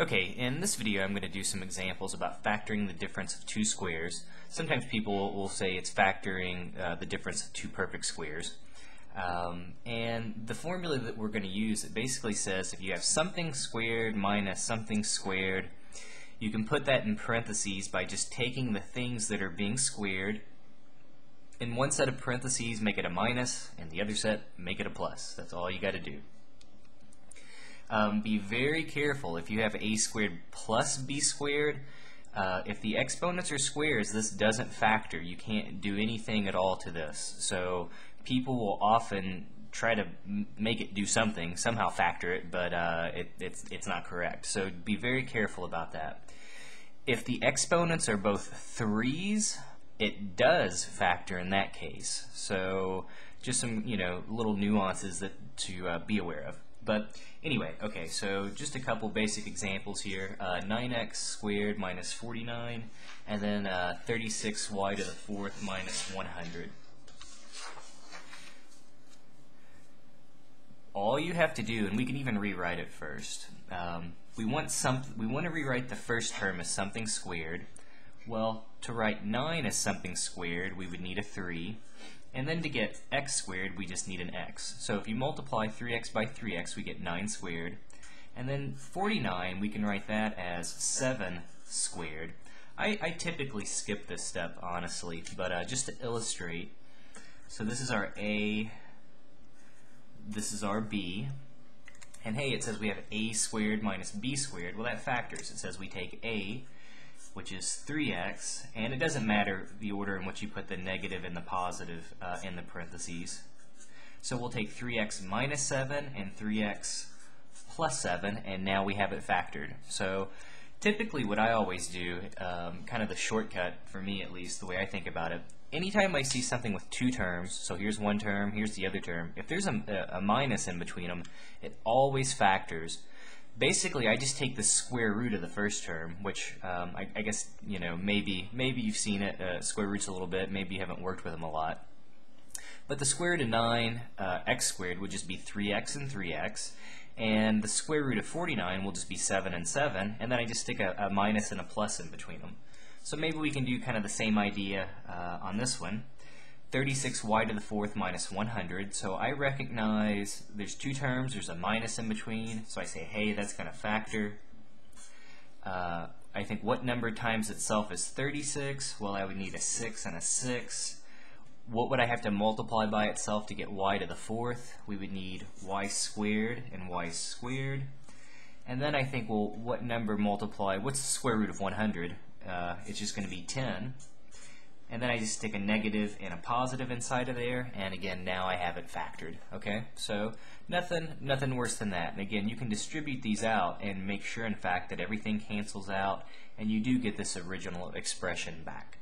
Okay, in this video I'm going to do some examples about factoring the difference of two squares. Sometimes people will say it's factoring uh, the difference of two perfect squares. Um, and the formula that we're going to use, it basically says if you have something squared minus something squared, you can put that in parentheses by just taking the things that are being squared in one set of parentheses make it a minus, and the other set make it a plus. That's all you got to do. Um, be very careful if you have a squared plus b squared. Uh, if the exponents are squares, this doesn't factor. You can't do anything at all to this. So people will often try to make it do something, somehow factor it, but uh, it, it's, it's not correct. So be very careful about that. If the exponents are both threes, it does factor in that case. So just some, you know, little nuances that to uh, be aware of. But anyway, okay, so just a couple basic examples here. Uh, 9x squared minus 49, and then uh, 36y to the fourth minus 100. All you have to do, and we can even rewrite it first. Um, we want some. We want to rewrite the first term as something squared. Well, to write 9 as something squared, we would need a 3. And then to get x squared, we just need an x. So if you multiply 3x by 3x, we get 9 squared. And then 49, we can write that as 7 squared. I, I typically skip this step, honestly, but uh, just to illustrate, so this is our a, this is our b, and hey, it says we have a squared minus b squared. Well, that factors. It says we take a which is 3x, and it doesn't matter the order in which you put the negative and the positive uh, in the parentheses. So we'll take 3x minus 7 and 3x plus 7, and now we have it factored. So typically what I always do, um, kind of the shortcut for me at least, the way I think about it, anytime I see something with two terms, so here's one term, here's the other term, if there's a, a minus in between them, it always factors basically I just take the square root of the first term, which um, I, I, guess you know maybe maybe you've seen it uh, square roots a little bit, maybe you haven't worked with them a lot. But the square root of 9 uh, x squared would just be 3x and 3x, and the square root of 49 will just be 7 and 7, and then I just stick a, a minus and a plus in between them. So maybe we can do kind of the same idea uh, on this one. 36y to the fourth minus 100. So I recognize there's two terms, there's a minus in between, so I say, hey, that's going to factor. Uh, I think what number times itself is 36? Well, I would need a 6 and a 6. What would I have to multiply by itself to get y to the fourth? We would need y squared and y squared. And then I think, well, what number multiply? What's the square root of 100? Uh, it's just going to be 10 and then I just stick a negative and a positive inside of there. And again now I have it factored okay? So nothing nothing worse than that. And again you can distribute these out and make sure in fact that everything cancels out and you do get this original expression back